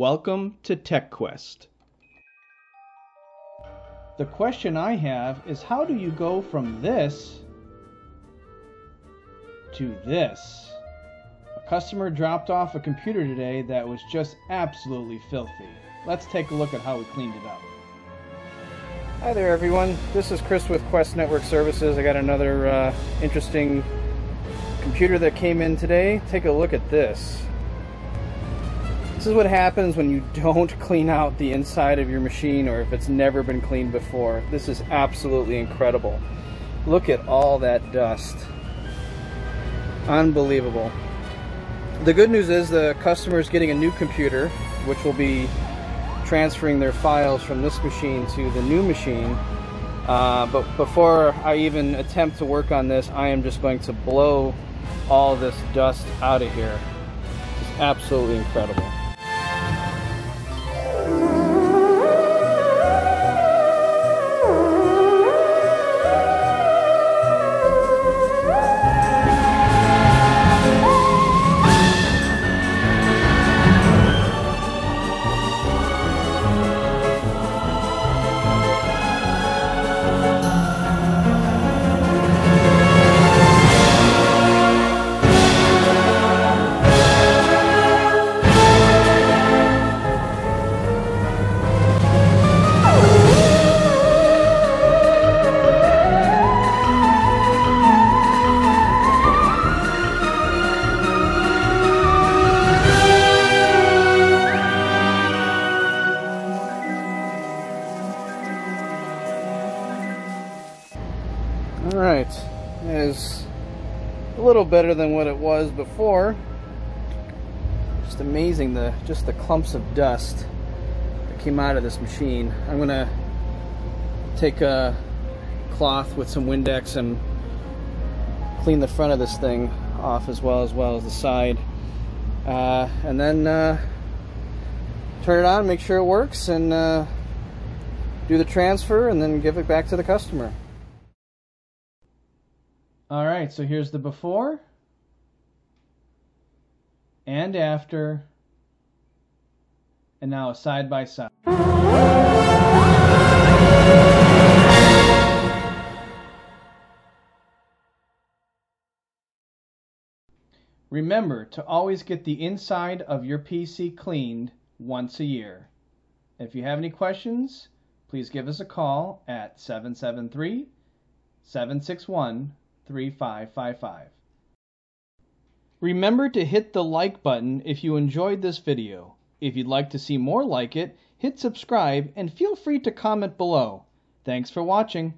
Welcome to TechQuest. The question I have is how do you go from this to this? A customer dropped off a computer today that was just absolutely filthy. Let's take a look at how we cleaned it up. Hi there everyone, this is Chris with Quest Network Services. I got another uh, interesting computer that came in today. Take a look at this. This is what happens when you don't clean out the inside of your machine or if it's never been cleaned before. This is absolutely incredible. Look at all that dust. Unbelievable. The good news is the customer is getting a new computer, which will be transferring their files from this machine to the new machine. Uh, but before I even attempt to work on this, I am just going to blow all this dust out of here. It's absolutely incredible. All right, is a little better than what it was before. Just amazing the just the clumps of dust that came out of this machine. I'm gonna take a cloth with some Windex and clean the front of this thing off as well as well as the side, uh, and then uh, turn it on, make sure it works, and uh, do the transfer, and then give it back to the customer. All right, so here's the before and after, and now a side by side. Remember to always get the inside of your PC cleaned once a year. If you have any questions, please give us a call at 773 761 3555. Remember to hit the like button if you enjoyed this video. If you'd like to see more like it, hit subscribe and feel free to comment below. Thanks for watching.